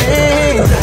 Hey.